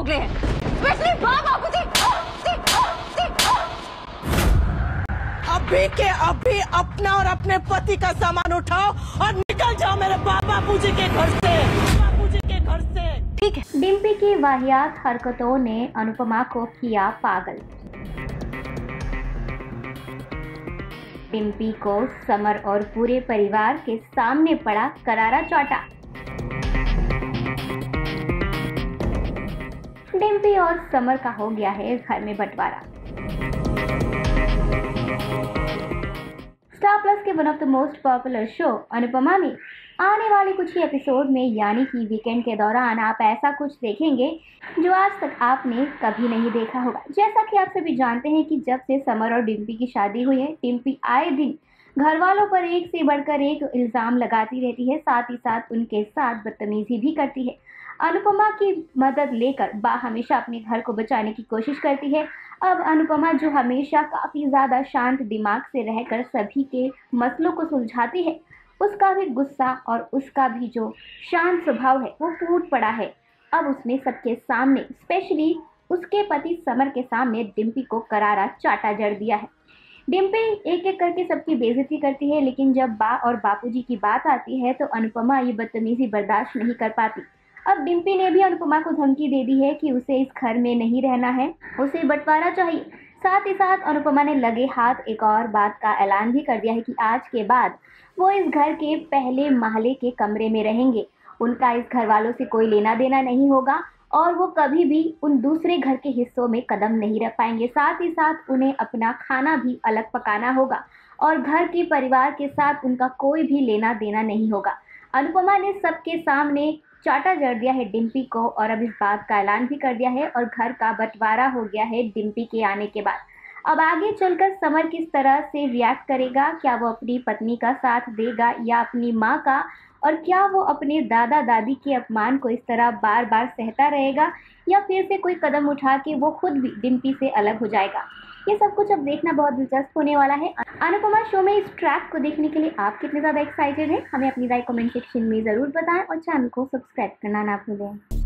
उगले हैं स्पेशली बाबू जी अभी के अभी अपना और अपने पति का सामान उठाओ और निकल जाओ मेरे बाबा पूजी के घर से। बाबू जी के घर से। ठीक है। डिम्पी की वाहियात हरकतों ने अनुपमा को किया पागल। डिम्पी को समर और पूरे परिवार के सामने पड़ा करारा चाटा। डिम्पी और समर का हो गया है घर में बंटवारा। स्टार प्लस के one of the most popular show Anupama में आने वाले कुछ ही एपिसोड में यानी कि वीकेंड के दौरान आप ऐसा कुछ देखेंगे जो आज तक आपने कभी नहीं देखा होगा। जैसा कि आप सभी जानते हैं कि जब से समर और डिम्पी की शादी हुई है, डिम्पी आए दिन घर वालों पर एक से बढ़कर एक इल्ज़ाम लगाती रहती है, साथ ही साथ उनके साथ बदतमीजी भी करती है। अनुपमा की मदद लेकर बा हमेशा अपने घर को बचाने की कोशिश करती है। अब अनुपमा, जो हमेशा काफ़ी ज़्यादा शांत दिमाग से रहकर सभी के मसलों को सुलझाती है, उसका भी गुस्सा और उसका भी जो शांत स्वभाव है, वो फूट पड़ा है। अब उसने सबके सामने, स्पेशली उसके पति समर के सामने डिम्पी को करारा चाटा जड़ दिया है। डिम्पी एक एक करके सबकी बेइज्जती करती है, लेकिन जब बा और बापूजी की बात आती है तो अनुपमा ये बदतमीजी बर्दाश्त नहीं कर पाती। अब डिम्पी ने भी अनुपमा को धमकी दे दी है कि उसे इस घर में नहीं रहना है। उसे बंटवारा चाहिए। साथ ही साथ अनुपमा ने लगे हाथ एक और बात का ऐलान भी कर दिया है कि आज के बाद वो इस घर के पहले महले के कमरे में रहेंगे। उनका इस घर वालों से कोई लेना देना नहीं होगा और वो कभी भी उन दूसरे घर के हिस्सों में कदम नहीं रख पाएँगे। साथ ही साथ उन्हें अपना खाना भी अलग पकाना होगा और घर के परिवार के साथ उनका कोई भी लेना देना नहीं होगा। अनुपमा ने सबके सामने चाटा जड़ दिया है डिम्पी को और अब इस बात का ऐलान भी कर दिया है और घर का बंटवारा हो गया है डिम्पी के आने के बाद। अब आगे चलकर समर किस तरह से रिएक्ट करेगा? क्या वो अपनी पत्नी का साथ देगा या अपनी माँ का? और क्या वो अपने दादा दादी के अपमान को इस तरह बार बार सहता रहेगा या फिर से कोई कदम उठा के वो खुद भी डिम्पी से अलग हो जाएगा? ये सब कुछ अब देखना बहुत दिलचस्प होने वाला है। अनुपमा शो में इस ट्रैक को देखने के लिए आप कितने ज़्यादा एक्साइटेड हैं? हमें अपनी राय कमेंट सेक्शन में ज़रूर बताएँ और चैनल को सब्सक्राइब करना ना भूलें।